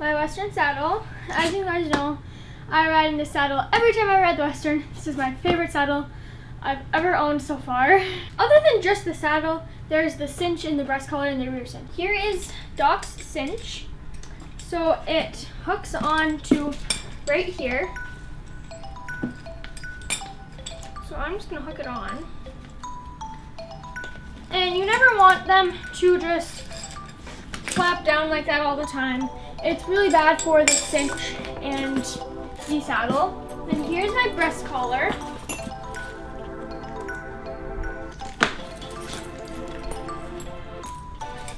my Western saddle. As you guys know, I ride in this saddle every time I ride the Western. This is my favorite saddle I've ever owned so far. Other than just the saddle, there's the cinch in the breast collar and the rear cinch. Here is Doc's cinch. So it hooks on to right here. So I'm just gonna hook it on. And you never want them to just flap down like that all the time. It's really bad for the cinch and the saddle. And here's my breast collar.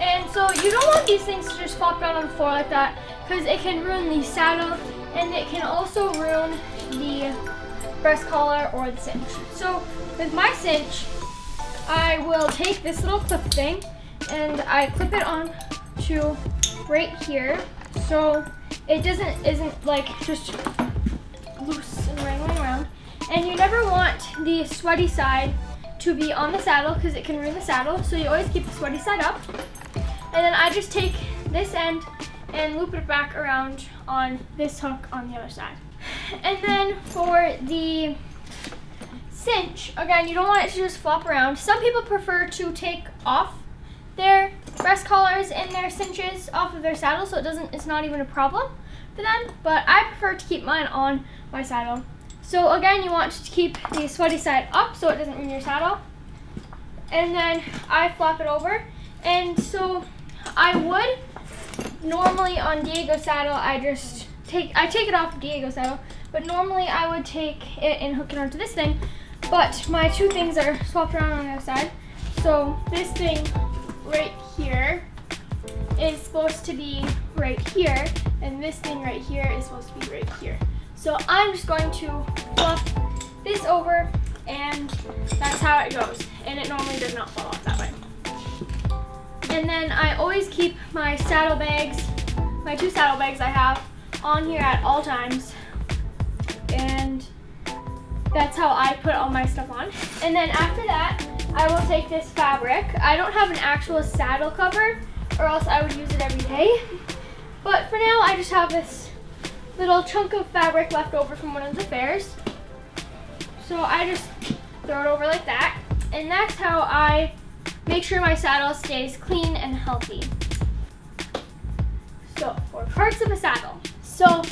And so you don't want these things to just flop down on the floor like that because it can ruin the saddle and it can also ruin the breast collar or the cinch. So with my cinch, I will take this little clip thing and I clip it on to right here so it doesn't isn't like just loose and wrangling around. And you never want the sweaty side to be on the saddle because it can ruin the saddle. So you always keep the sweaty side up. And then I just take this end and loop it back around on this hook on the other side. And then for the cinch, again, you don't want it to just flop around. Some people prefer to take off their breast collars and their cinches off of their saddle so it doesn't, it's not even a problem for them. But I prefer to keep mine on my saddle. So again, you want to keep the sweaty side up so it doesn't ruin your saddle. And then I flop it over. And so I would normally on Diego's saddle, I just take, I take it off of Diego's saddle, but normally I would take it and hook it onto this thing. But my two things are swapped around on the other side. So this thing right here is supposed to be right here, and this thing right here is supposed to be right here. So I'm just going to flop this over, and that's how it goes. And it normally does not fall off that way. And then I always keep my saddlebags, my two saddlebags I have, on here at all times. And that's how I put all my stuff on. And then after that, I will take this fabric. I don't have an actual saddle cover, or else I would use it every day. But for now, I just have this little chunk of fabric left over from one of the fairs. So I just throw it over like that. And that's how I make sure my saddle stays clean and healthy. So, for parts of a saddle. So,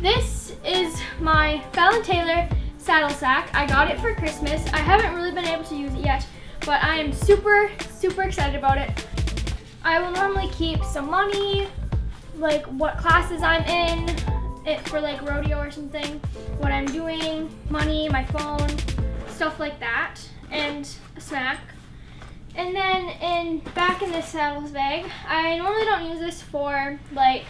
this is my Fallon Taylor saddle sack. I got it for Christmas. I haven't really been able to use it yet, but I am super, super excited about it. I will normally keep some money, like what classes I'm in, it for like rodeo or something, what I'm doing, money, my phone, stuff like that, and a snack. And then in back in this saddles bag, I normally don't use this for like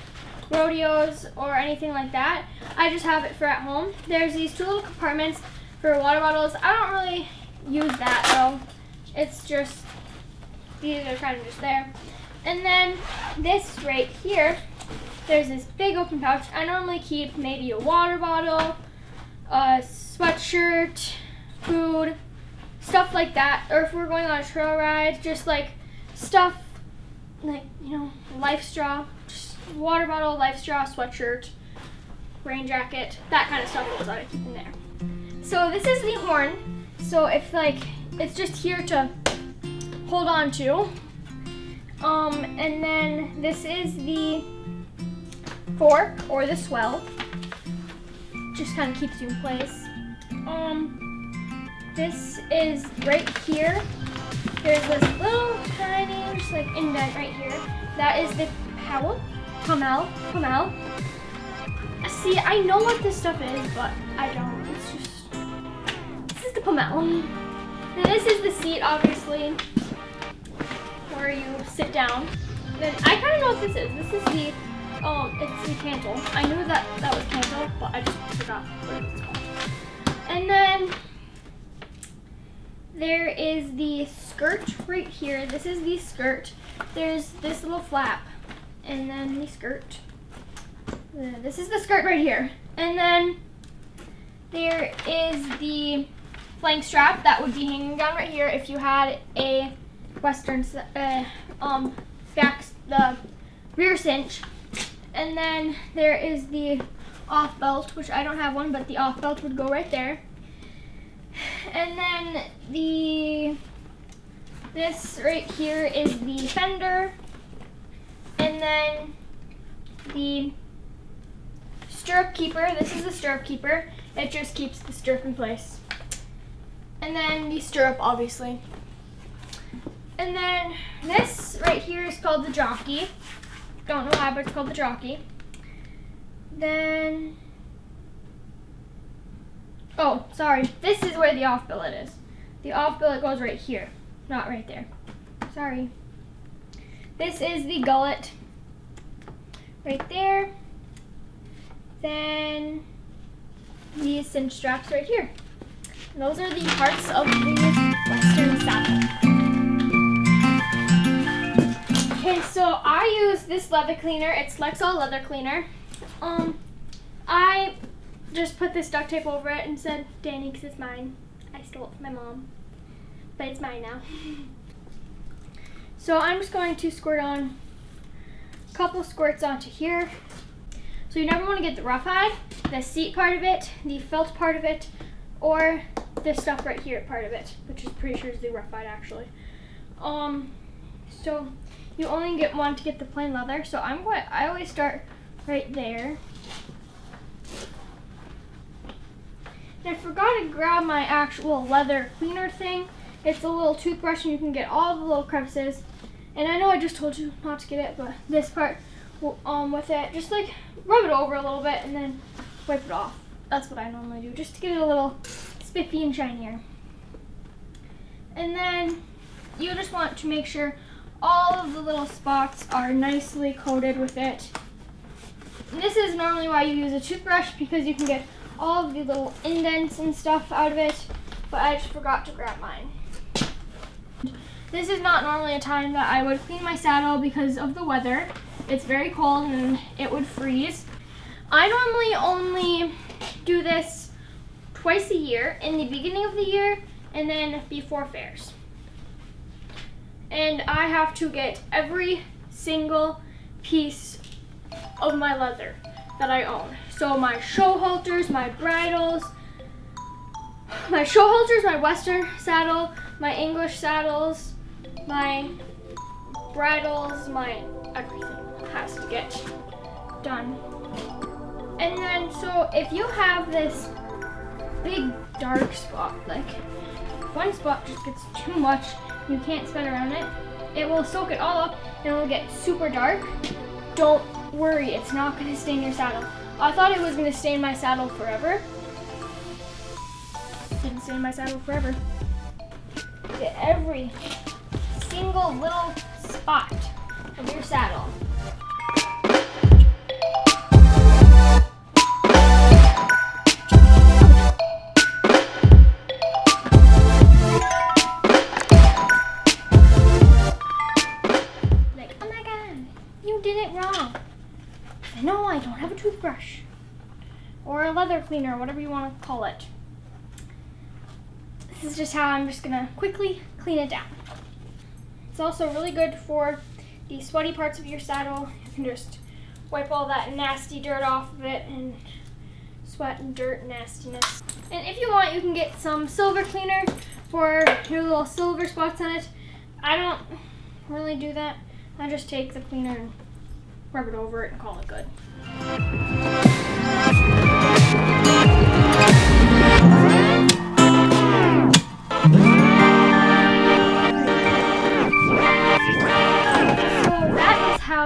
rodeos or anything like that. I just have it for at home. There's these two little compartments for water bottles. I don't really use that though. It's just, these are kind of just there. And then this right here, there's this big open pouch. I normally keep maybe a water bottle, a sweatshirt, food, stuff like that. Or if we're going on a trail ride, just like stuff like, you know, LifeStraw, just water bottle, life straw, sweatshirt, rain jacket, that kind of stuff goes on in there. So this is the horn. So if like, it's just here to hold on to. Um, and then this is the fork or the swell. Just kind of keeps you in place. Um, this is right here. There's this little tiny, just like indent right here. That is the Powell, Pommel, Pommel. See, I know what this stuff is, but I don't. It's just, this is the Pommel. And this is the seat, obviously, where you sit down. Then I kind of know what this is. This is the, um, it's the cantle. I knew that that was cantle, but I just forgot what it's called. And then there is the skirt right here. This is the skirt. There's this little flap and then the skirt. This is the skirt right here. And then there is the flank strap that would be hanging down right here if you had a western uh, um back the rear cinch. And then there is the off billet, which I don't have one, but the off billet would go right there. And then the, this right here is the fender. And then the stirrup keeper, this is the stirrup keeper. It just keeps the stirrup in place. And then the stirrup, obviously. And then this right here is called the jockey. Don't know why, but it's called the jockey. Then, oh, sorry. This is where the off billet is. The off billet goes right here, not right there. Sorry. This is the gullet right there. Then these cinch straps right here. And those are the parts of the Western saddle. Okay, so I use this leather cleaner. It's Lexol leather cleaner. Um, I just put this duct tape over it and said, Dani, because it's mine. I stole it from my mom, but it's mine now. so I'm just going to squirt on a couple squirts onto here. So you never want to get the rawhide, the seat part of it, the felt part of it, or this stuff right here part of it, which is pretty sure is the rawhide actually. Um, so you only get one to get the plain leather. So I'm going, I always start right there. And I forgot to grab my actual leather cleaner thing. It's a little toothbrush and you can get all the little crevices. And I know I just told you not to get it, but this part um, with it, just like rub it over a little bit and then wipe it off. That's what I normally do, just to get it a little spiffy and shinier. And then you just want to make sure all of the little spots are nicely coated with it. This is normally why you use a toothbrush because you can get all of the little indents and stuff out of it, but I just forgot to grab mine. This is not normally a time that I would clean my saddle because of the weather. It's very cold and it would freeze. I normally only do this twice a year, in the beginning of the year and then before fairs. And I have to get every single piece of my leather that I own. So my show halters, my bridles, my show halters, my western saddle, my English saddles, my bridles, my everything has to get done. And then, so if you have this big dark spot, like one spot just gets too much, you can't spin around it, it will soak it all up and it will get super dark. Don't worry, it's not gonna stain your saddle. I thought it was gonna stain my saddle forever. Didn't stain my saddle forever. Every single little spot of your saddle. Like, oh my god, you did it wrong. No, I don't have a toothbrush. Or a leather cleaner, whatever you want to call it. This is just how I'm just gonna quickly clean it down. It's also really good for the sweaty parts of your saddle. You can just wipe all that nasty dirt off of it and sweat and dirt nastiness. And if you want, you can get some silver cleaner for your little silver spots on it. I don't really do that. I just take the cleaner and rub it over it and call it good.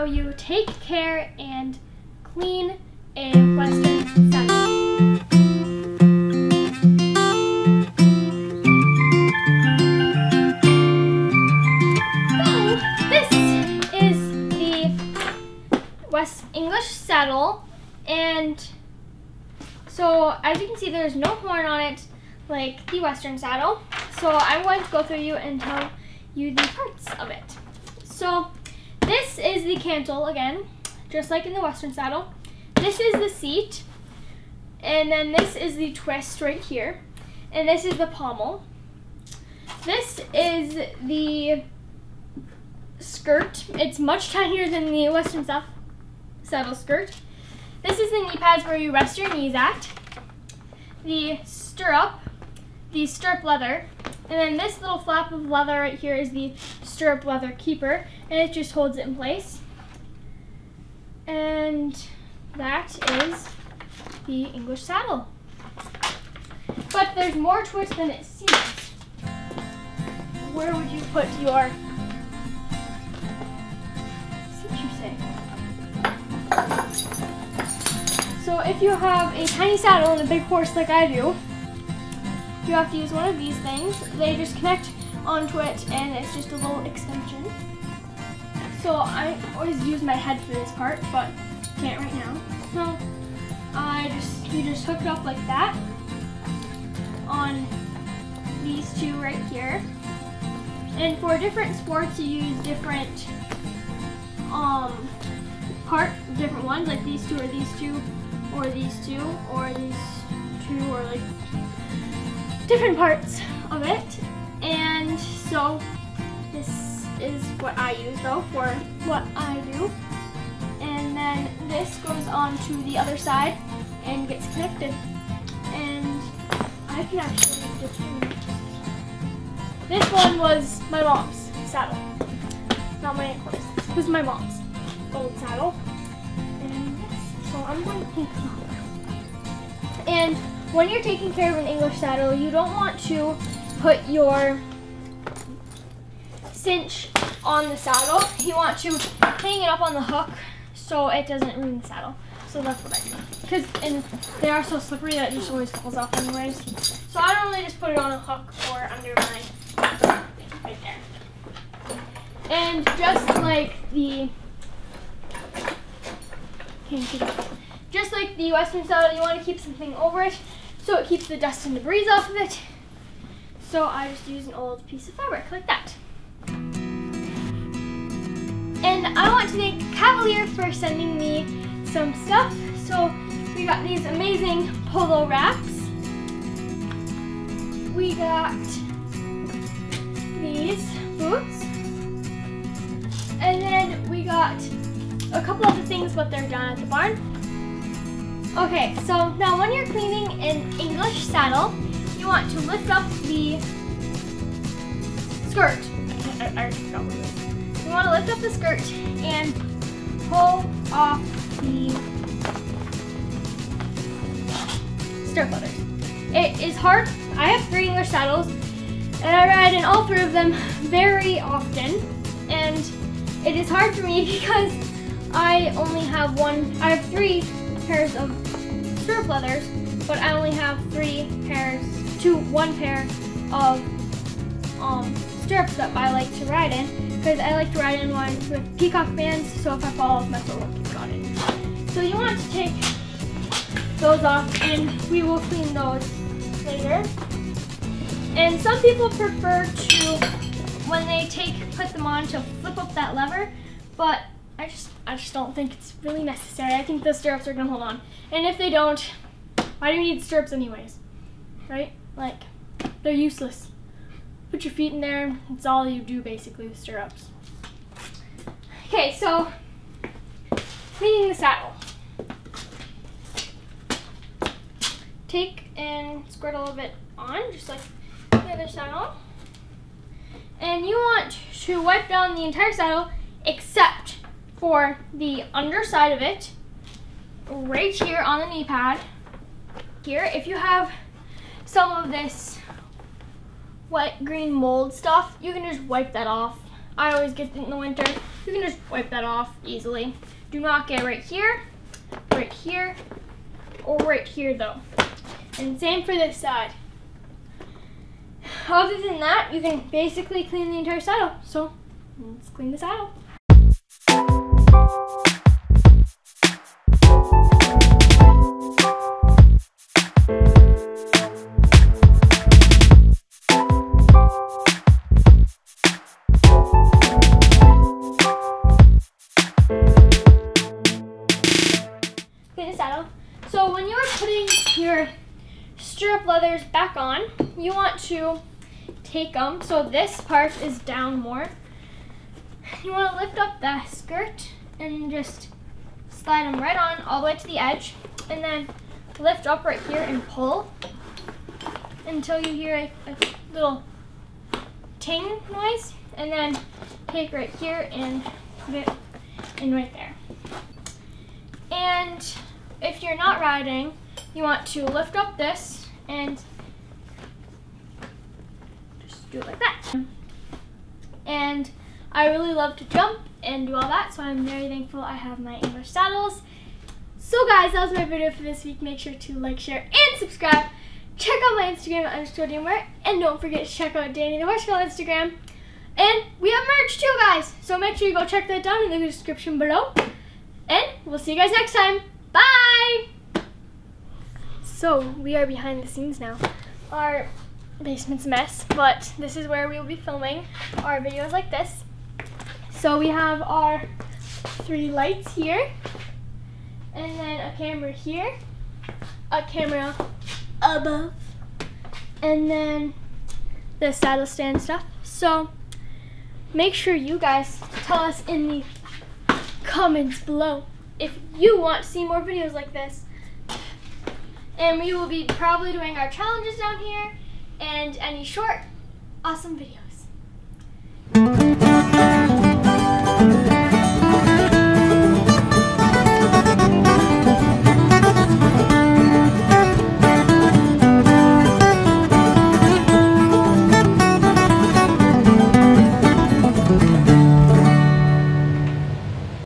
You take care and clean a western saddle. So this is the West English saddle and so as you can see there's no horn on it like the western saddle. So I'm going to go through you and tell you the parts of it. The cantle again, just like in the western saddle. This is the seat, and then this is the twist right here, and this is the pommel. This is the skirt. It's much tinier than the Western saddle skirt. This is the knee pads where you rest your knees at. The stirrup, the stirrup leather, and then this little flap of leather right here is the stirrup leather keeper, and it just holds it in place. And that is the English saddle. But there's more to it than it seems. Where would you put your see what you say. So if you have a tiny saddle and a big horse like I do, you have to use one of these things. They just connect onto it and it's just a little extension. So I always use my head for this part, but can't right now. So I just you just hook it up like that on these two right here. And for different sports, you use different um part, different ones, like these two or these two, or these two, or these two, or like different parts of it. And so this is what I use though for what I do. And then this goes on to the other side and gets connected. And I can actually different. This one was my mom's saddle. Not my horse. This was my mom's old saddle. And. So I'm going to take them off. And when you're taking care of an English saddle, you don't want to put your cinch on the saddle. You want to hang it up on the hook so it doesn't ruin the saddle. So that's what I do. Because and they are so slippery that it just always falls off anyways. So I normally just put it on a hook or under my right there. And just like the just like the western saddle, you want to keep something over it so it keeps the dust and debris off of it. So I just use an old piece of fabric like that. And I want to thank Cavalier for sending me some stuff. So we got these amazing polo wraps. We got these boots. And then we got a couple other things, but they're down at the barn. Okay, so now when you're cleaning an English saddle, you want to lift up the skirt. I, I, I forgot what it is. You want to lift up the skirt and pull off the stirrup leathers. It is hard. I have three English saddles, and I ride in all three of them very often. And it is hard for me because I only have one, I have three pairs of stirrup leathers, but I only have three pairs, two, one pair of um, stirrups that I like to ride in because I like to ride in ones with peacock bands so if I fall off my foot will keep on it. So you want to take those off and we will clean those later. And some people prefer to, when they take, put them on to flip up that lever, but I just, I just don't think it's really necessary. I think the stirrups are gonna hold on. And if they don't, why do you need stirrups anyways? Right? Like, they're useless. Put your feet in there, it's all you do basically with stirrups. Okay, so, cleaning the saddle. take and squirt a little bit on, just like the other saddle. And you want to wipe down the entire saddle except for the underside of it, right here on the knee pad. Here, if you have some of this wet green mold stuff, you can just wipe that off. I always get it in the winter. You can just wipe that off easily. Do not get right here, right here, or right here though. And same for this side. Other than that, you can basically clean the entire saddle. So let's clean the saddle. Take them, so this part is down more, you want to lift up the skirt and just slide them right on all the way to the edge and then lift up right here and pull until you hear a, a little ting noise and then take right here and put it in right there. And if you're not riding, you want to lift up this and do it like that. And I really love to jump and do all that, so I'm very thankful I have my English saddles. So guys, that was my video for this week. Make sure to like, share, and subscribe. Check out my Instagram underscore Deanware, and don't forget to check out Dani the Horse Girl Instagram. And we have merch too, guys. So make sure you go check that down in the description below. And we'll see you guys next time. Bye! So, we are behind the scenes now. Our basement's a mess, but this is where we will be filming our videos like this. So we have our three lights here, and then a camera here, a camera above, and then the saddle stand stuff. So make sure you guys tell us in the comments below if you want to see more videos like this. And we will be probably doing our challenges down here and any short, awesome videos.